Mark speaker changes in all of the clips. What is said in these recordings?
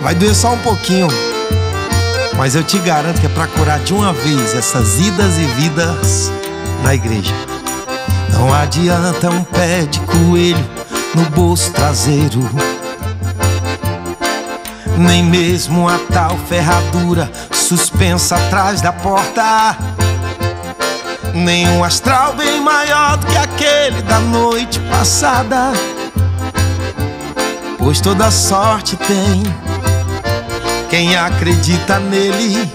Speaker 1: Vai doer só um pouquinho, mas eu te garanto que é para curar de uma vez essas idas e vidas na igreja. Não adianta um pé de coelho no bolso traseiro. Nem mesmo a tal ferradura suspensa atrás da porta. Nenhum astral bem maior do que aquele da noite passada. Pois toda sorte tem quem acredita nele.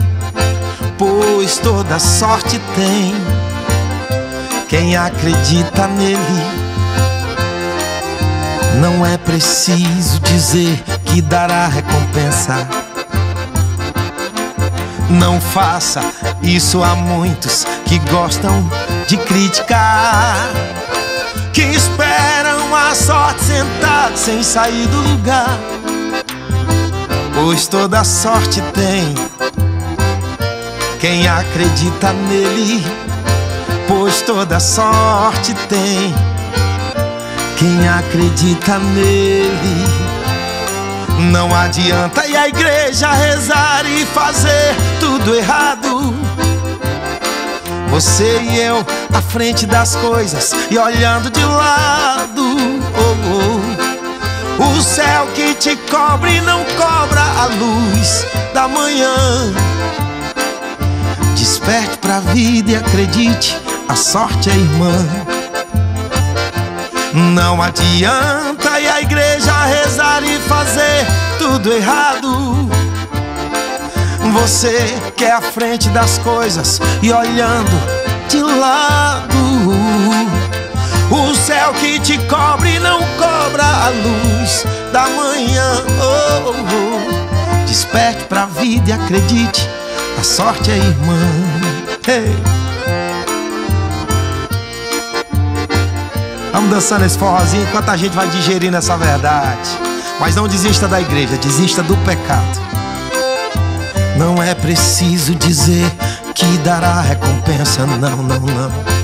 Speaker 1: Pois toda sorte tem quem acredita nele. Não é preciso dizer que dará recompensa. Não faça isso a muitos que gostam de criticar, que esperam a sorte sentado sem sair do lugar. Pois toda sorte tem quem acredita nele. Pois toda sorte tem quem acredita nele. Não adianta e a igreja rezar e fazer tudo errado. Você e eu à frente das coisas e olhando de lado. Oh, oh. O céu que te cobre não cobra a luz da manhã. Desperte pra vida e acredite, a sorte é irmã. Não adianta e a igreja rezar e fazer tudo errado. Você que é à frente das coisas e olhando de lado. O céu que te cobre não cobra a luz da manhã. Oh, oh. Desperte pra vida e acredite, a sorte é irmã. Hey. Vamos dançando esse forrozinho enquanto a gente vai digerindo essa verdade. Mas não desista da igreja, desista do pecado. Não é preciso dizer que dará recompensa, não, não, não.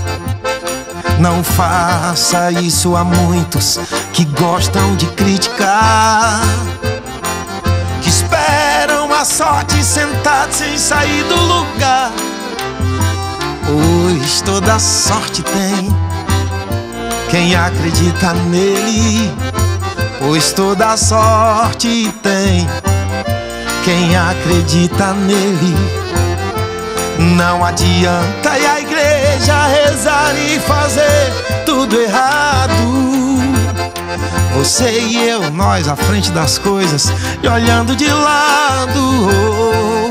Speaker 1: Não faça isso a muitos que gostam de criticar, que esperam a sorte sentados sem sair do lugar. Pois toda sorte tem quem acredita nele, pois toda sorte tem quem acredita nele. Não adianta e a igreja rezar e fazer tudo errado. Você e eu, nós à frente das coisas e olhando de lado.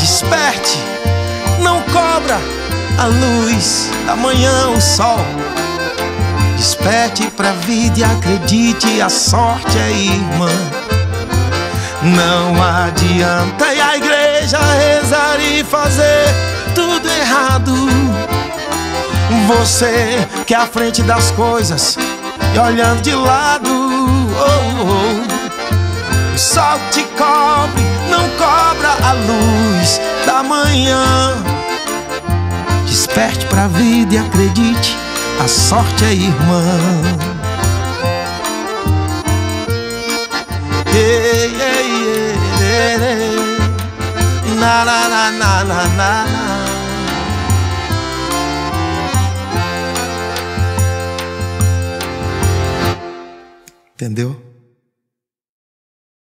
Speaker 1: Desperte, não cobra a luz da manhã, o sol. Desperte pra vida e acredite, a sorte é irmã. Não adianta e a igreja rezar e fazer tudo errado. Você que é à frente das coisas e olhando de lado. Oh, oh. O sol te cobre, não cobra a luz da manhã. Desperte pra vida e acredite, a sorte é irmã. Na, na, na, na, na, na. Entendeu?